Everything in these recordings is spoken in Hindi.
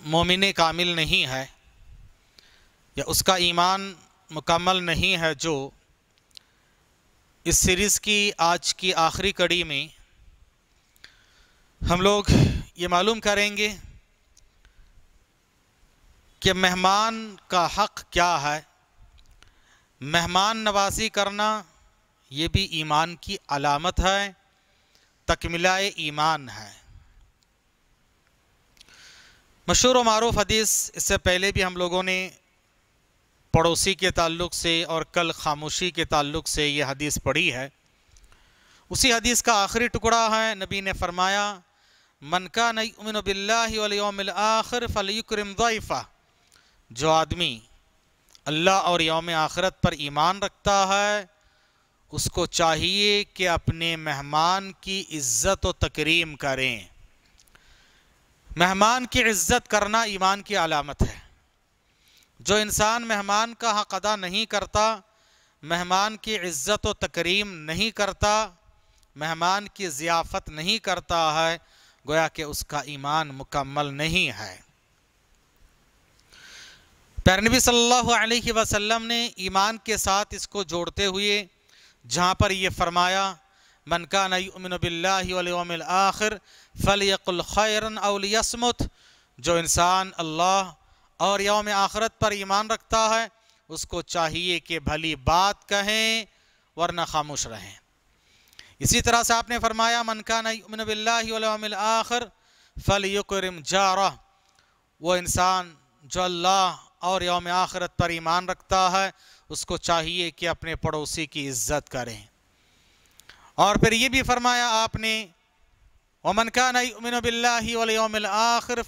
मोमिन कामिल नहीं है, या उसका ईमान मुकम्मल नहीं है जो इस सीरीज़ की आज की आखिरी कड़ी में हम लोग ये मालूम करेंगे कि मेहमान का हक़ क्या है। मेहमान नवाजी करना ये भी ईमान की अलामत है तकमिला ईमान है। मशहूर व मरूफ हदीस, इससे पहले भी हम लोगों ने पड़ोसी के ताल्लुक़ से और कल खामोशी के ताल्लुक़ से ये हदीस पढ़ी है। उसी हदीस का आखिरी टुकड़ा है, नबी ने फरमाया, मन का नईमिन बिल्लामिल आखिर फ़लयुक्रम ज़ैफ़ा जो आदमी अल्लाह और योम आखरत पर ईमान रखता है, उसको चाहिए कि अपने मेहमान की इज़्ज़त व तकरीम करें। मेहमान की इज़्ज़त करना ईमान की अलामत है। जो इंसान मेहमान का हक़ अदा नहीं करता, मेहमान की इज़्ज़त व तकरीम नहीं करता, मेहमान की ज़ियाफ़त नहीं करता है, गोया कि उसका ईमान मुकम्मल नहीं है। पैरनबी सल्लल्लाहु अलैहि वसल्लम ने ईमान के साथ इसको जोड़ते हुए जहाँ पर ये फरमाया मन का नमिन बिल्लामिल आखिर फ़लयकुल खैरन अवलियसमत जो इंसान अल्लाह और यौम आखरत पर ईमान रखता है, उसको चाहिए कि भली बात कहें, वरना खामोश रहें। इसी तरह से आपने फरमाया मन का नमिन बिल्लामिल आखिर फ़लयुक्रम जारा वो इंसान जो अल्लाह और यौम आखरत पर ईमान रखता है, उसको चाहिए कि अपने पड़ोसी की इज़्ज़त करें। और फिर ये भी फरमाया आपने, वमन का नमिन बिल्लामिल आखिर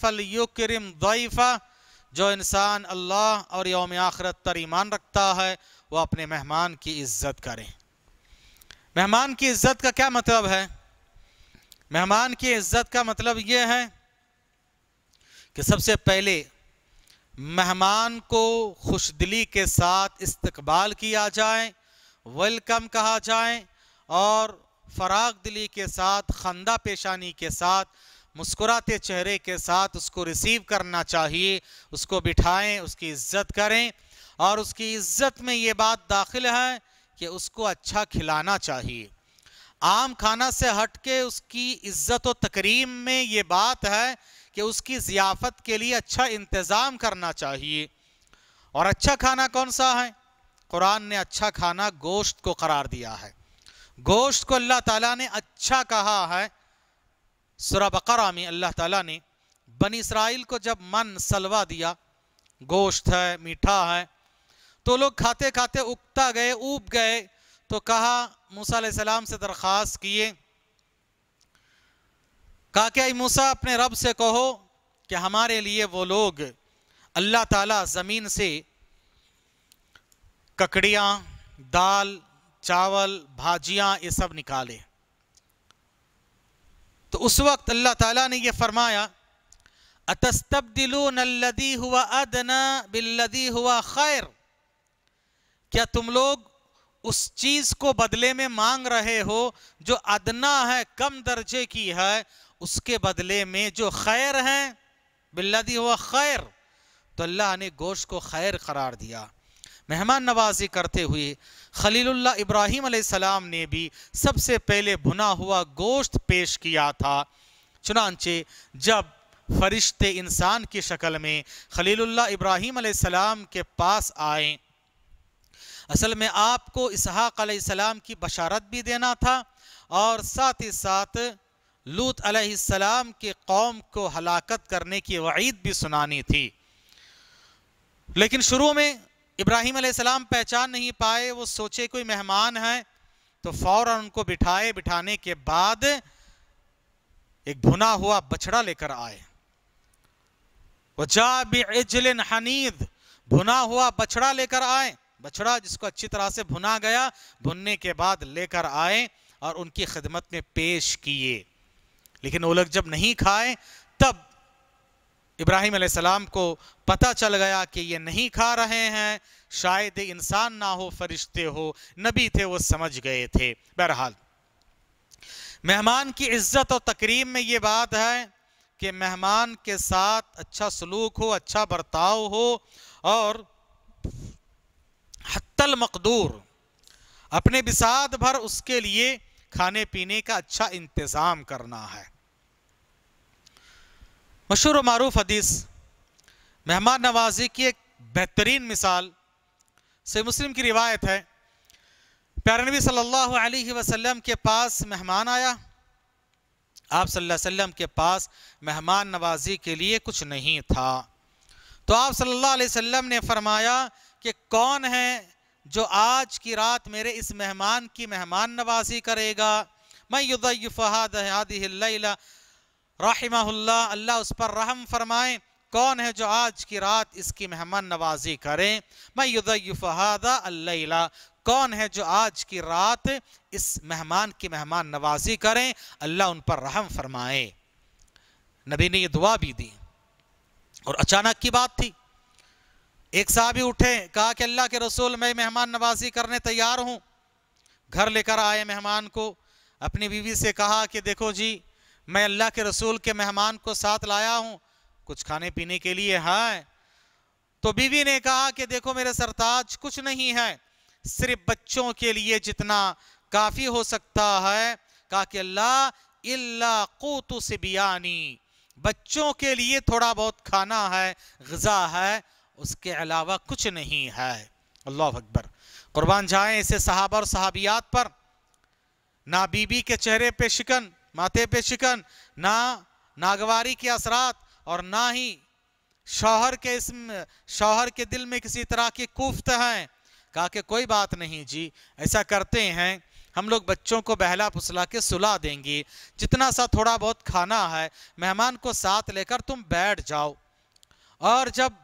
जो इंसान अल्लाह और योम आखरत पर ईमान रखता है, वो अपने मेहमान की इज़्ज़त करें। मेहमान की इज़्ज़त का क्या मतलब है? मेहमान की इज़्ज़त का मतलब ये है कि सबसे पहले मेहमान को खुश दिली के साथ इस्तकबाल किया जाए, वेलकम कहा जाए, और फराग दिली के साथ, खंदा पेशानी के साथ, मुस्कुराते चेहरे के साथ उसको रिसीव करना चाहिए, उसको बिठाएँ, उसकी इज़्ज़त करें और उसकी इज़्ज़त में ये बात दाखिल है कि उसको अच्छा खिलाना चाहिए। आम खाना से हट के उसकी इज़्ज़त व तकरीम में ये बात है कि उसकी ज़ियाफ़त के लिए अच्छा इंतज़ाम करना चाहिए। और अच्छा खाना कौन सा है? कुरान ने अच्छा खाना गोश्त को करार दिया है। गोश्त को अल्लाह ताला ने अच्छा कहा है। सुरा बकरा अल्लाह ताला ने बनी इसराइल को जब मन सलवा दिया, गोश्त है, मीठा है तो लोग खाते खाते उगता गए, ऊब गए तो कहा, मूसा सलाम से दरख्वास्त किए, कहा क्या मूसा, अपने रब से कहो कि हमारे लिए वो लोग अल्लाह ताला ज़मीन से ककड़ियाँ, दाल चावल, भाजियाँ, ये सब निकाले। तो उस वक्त अल्लाह ताला ने ये फरमाया, अतस्तब्दिलून अल्लदी हुआ अदना बिल्लदी हुआ खैर? क्या तुम लोग उस चीज़ को बदले में मांग रहे हो जो अदना है, कम दर्जे की है, उसके बदले में जो खैर है? बिल्लदी हुआ खैर। तो अल्लाह ने गोश्त को खैर करार दिया। मेहमान नवाजी करते हुए खलीलुल्लाह इब्राहिम सलाम ने भी सबसे पहले भुना हुआ गोश्त पेश किया था। चुनानचे जब फरिश्ते इंसान की शक्ल में खलीलुल्लाह इब्राहिम सलाम के पास आए, असल में आपको इसहाक सलाम की बशारत भी देना था और साथ ही साथ लूत अलैहिस्सलाम के कौम को हलाकत करने की वईद भी सुनानी थी। लेकिन शुरू में इब्राहिम अलैहिस्सलाम पहचान नहीं पाए, वो सोचे कोई मेहमान है तो फ़ौरन उनको बिठाए। बिठाने के बाद एक भुना हुआ बछड़ा लेकर आए। वजाबिन हनीद, भुना हुआ बछड़ा लेकर आए। बछड़ा जिसको अच्छी तरह से भुना गया, भुनने के बाद लेकर आए और उनकी खिदमत में पेश किए। लेकिन वो लोग जब नहीं खाए, तब इब्राहिम सलाम को पता चल गया कि ये नहीं खा रहे हैं, शायद इंसान ना हो, फरिश्ते हो, नबी थे, वो समझ गए थे। बहरहाल, मेहमान की इज़्ज़त और तकरीम में ये बात है कि मेहमान के साथ अच्छा सलूक हो अच्छा बर्ताव हो और हत्तल मकदूर, अपने बिसाद भर उसके लिए खाने पीने का अच्छा इंतज़ाम करना है। मशहूर मरूफ हदीस, मेहमान नवाजी की एक बेहतरीन मिसाल से मुस्लिम की रिवायत है। प्यारे सल्लल्लाहु अलैहि वसल्लम के पास मेहमान आया। आप सल्लल्लाहु अलैहि वसल्लम के पास मेहमान नवाजी के लिए कुछ नहीं था। तो आप सल्लल्लाहु अलैहि वसल्लम ने फरमाया कि कौन है जो आज की रात मेरे इस मेहमान की मेहमान नवाजी करेगा? मैं युदफ़हाद रहिमहुल्ला अल्लाह उस पर रहम फरमाए, कौन है जो आज की रात इसकी मेहमान नवाजी करें? मैं युदफ़हादा अल्लाह कौन है जो आज की रात इस मेहमान की मेहमान नवाजी करें? अल्लाह उन पर रहम फरमाए। नबी ने ये दुआ भी दी। और अचानक की बात थी। एक साहबी उठे, कहा कि अल्लाह के रसूल, मैं मेहमान नवाजी करने तैयार हूँ। घर लेकर आए मेहमान को। अपनी बीवी से कहा कि देखो जी मैं अल्लाह के रसूल के मेहमान को साथ लाया हूँ, कुछ खाने पीने के लिए है। तो बीवी ने कहा कि देखो मेरे सरताज, कुछ नहीं है, सिर्फ़ बच्चों के लिए जितना काफ़ी हो सकता है। कहा कि अल्लाह, इल्ला कोतु सिबियानी, बच्चों के लिए थोड़ा बहुत खाना है, गजा है, उसके अलावा कुछ नहीं है। अल्लाह अकबर। कुर्बान जाए इसे सहाबा और सहाबियात पर। ना बीबी के चेहरे पे शिकन माथे पे शिकन ना नागवारी के असरात और ना ही शौहर के इसम शौहर के दिल में किसी तरह की कुफ्त हैं। कहा कि कोई बात नहीं जी, ऐसा करते हैं, हम लोग बच्चों को बहला फुसला के सुला देंगे। जितना सा थोड़ा बहुत खाना है, मेहमान को साथ लेकर तुम बैठ जाओ। और जब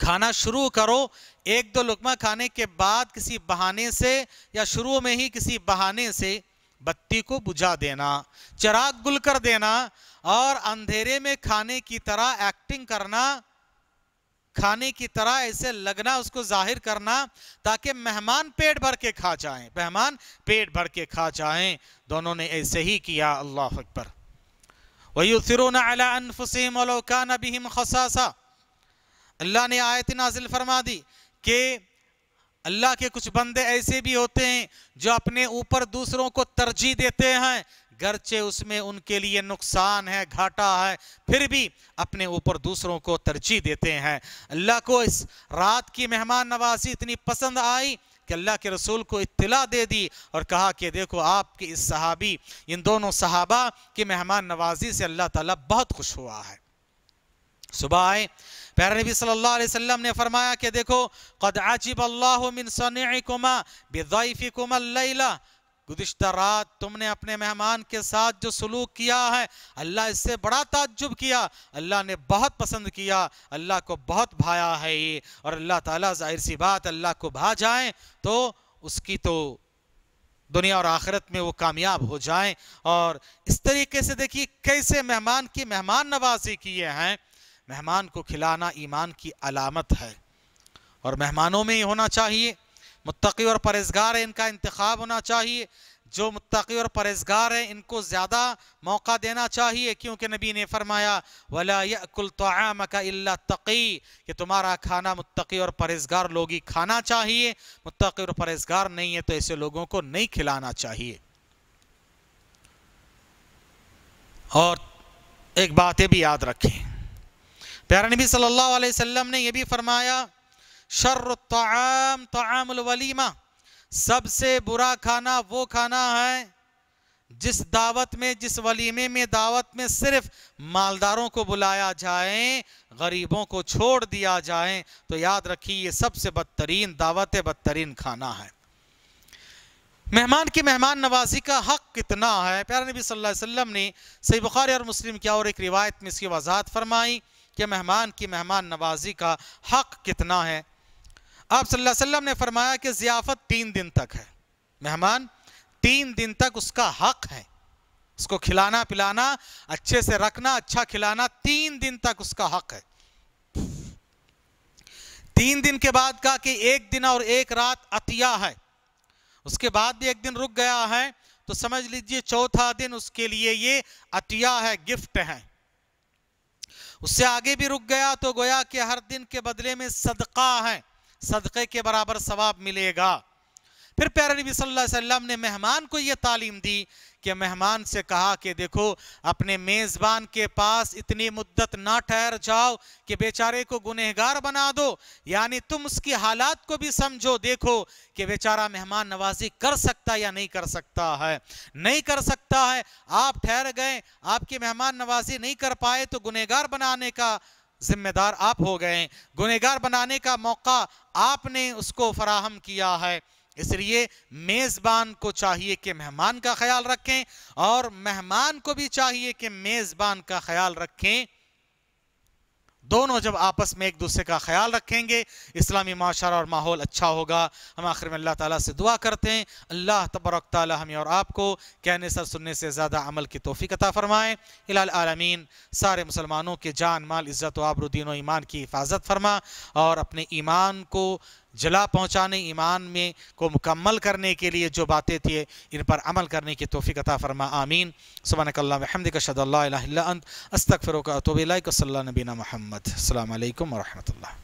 खाना शुरू करो, एक दो लुकमा खाने के बाद किसी बहाने से या शुरू में ही किसी बहाने से बत्ती को बुझा देना, चराग गुल कर देना और अंधेरे में खाने की तरह एक्टिंग करना, खाने की तरह ऐसे लगना, उसको ज़ाहिर करना ताकि मेहमान पेट भर के खा जाएँ। मेहमान पेट भर के खा जाएँ। दोनों ने ऐसे ही किया, अल्लाह अकबर। वही खसासा। अल्लाह ने आयत नाजिल फरमा दी कि अल्लाह के कुछ बंदे ऐसे भी होते हैं जो अपने ऊपर दूसरों को तरजीह देते हैं। गरचे उसमें उनके लिए नुकसान है, घाटा है, फिर भी अपने ऊपर दूसरों को तरजीह देते हैं। अल्लाह को इस रात की मेहमान नवाजी इतनी पसंद आई कि अल्लाह के रसूल को इत्तला दे दी और कहा कि देखो आपके इस सहाबी, इन दोनों सहाबा की मेहमान नवाजी से अल्लाह ताला बहुत खुश हुआ है। सुबह आए प्यारे नबी सल्लल्लाहु अलैहि वसल्लम ने फरमाया कि देखो, कद आजिब अल्लाह मिन सनीकुमा बिदैफिकुमा लैला। गुज़िश्ता रात तुमने अपने मेहमान के साथ जो सलूक किया है, अल्लाह इससे बड़ा ताज्जुब किया। अल्लाह ने बहुत पसंद किया, अल्लाह को बहुत भाया है ये। और अल्लाह ताला ज़ाहिर सी बात, अल्लाह को भा जाए तो उसकी तो दुनिया और आखिरत में वो कामयाब हो जाए। और इस तरीके से देखिए, कैसे मेहमान की मेहमान नवाजी किए हैं। मेहमान को खिलाना ईमान की अलामत है। और मेहमानों में ही होना चाहिए, मुत्तकी और परहेजगार है, इनका इंतखब होना चाहिए। जो मुत्तकी और परहेजगार है, इनको ज़्यादा मौका देना चाहिए, क्योंकि नबी ने फरमाया, वला यकुल का तकी कि तुम्हारा खाना मुत्तकी और परहेजगार लोग ही खाना चाहिए। मुत्तकी और परहेजगार नहीं है तो ऐसे लोगों को नहीं खिलाना चाहिए। और एक बात ये भी याद रखें प्यारा नबी सल्लल्लाहु अलैहि वसल्लम ने यह भी फरमाया, शर्र ताम तामुल वलीमा। सबसे बुरा खाना वो खाना है जिस दावत में, जिस वलीमे में, दावत में सिर्फ़ मालदारों को बुलाया जाए, गरीबों को छोड़ दिया जाए तो याद रखिए ये सबसे बदतरीन, दावत बदतरीन खाना है। मेहमान की मेहमान नवाजी का हक कितना है? प्यारे नबी सल्लल्लाहु अलैहि वसल्लम ने सही बुखारी और मुस्लिम की और एक रिवायत में इसकी वजाहत फरमाई कि मेहमान की मेहमान नवाजी का हक कितना है? आप सल्लल्लाहु अलैहि वसल्लम ने फरमाया कि ज़ियाफ़त तीन दिन तक है। मेहमान, तीन दिन तक उसका हक है। उसको खिलाना, पिलाना, अच्छे से रखना अच्छा खिलाना, तीन दिन तक उसका हक है। तीन दिन के बाद कहा कि एक दिन और एक रात अतिया है। उसके बाद भी एक दिन रुक गया है। तो समझ लीजिए, चौथा दिन उसके लिए ये अतिया है, गिफ्ट है। उससे आगे भी रुक गया तो गोया कि हर दिन के बदले में सदका है। सदक़े के बराबर सवाब मिलेगा। फिर प्यारे नबी सल्लल्लाहु अलैहि वसल्लम ने मेहमान को यह तालीम दी कि मेहमान से कहा कि देखो, अपने मेज़बान के पास इतनी मुद्दत ना ठहर जाओ कि बेचारे को गुनहगार बना दो। यानी तुम उसकी हालात को भी समझो, देखो कि बेचारा मेहमान नवाजी कर सकता या नहीं कर सकता है। नहीं कर सकता है, आप ठहर गए, आपकी मेहमान नवाजी नहीं कर पाए तो गुनहगार बनाने का जिम्मेदार आप हो गए। गुनहगार बनाने का मौका आपने उसको फराहम किया है। इसलिए मेज़बान को चाहिए कि मेहमान का ख्याल रखें और मेहमान को भी चाहिए कि मेज़बान का ख्याल रखें। दोनों जब आपस में एक दूसरे का ख्याल रखेंगे, इस्लामी माशरा और माहौल अच्छा होगा। हम आखिर में अल्लाह ताला से दुआ करते हैं। अल्लाह तबरक ताला हमें और आपको कहने सर सुनने से ज़्यादा अमल की तोफ़ी अता फ़रमाएँ। आलमीन, सारे मुसलमानों के जान, माल, इज़्ज़त आबरुद्दीन ईमान की हिफाजत फरमा और अपने ईमान को जला पहुँचाने, ईमान में को मुकम्मल करने के लिए जो बातें थी, इन पर अमल करने की तोफ़ी अता फ़रमा, आमीन। सुबह का अस्तक फिर का तो नबीना महमद अल्लाम वरहमल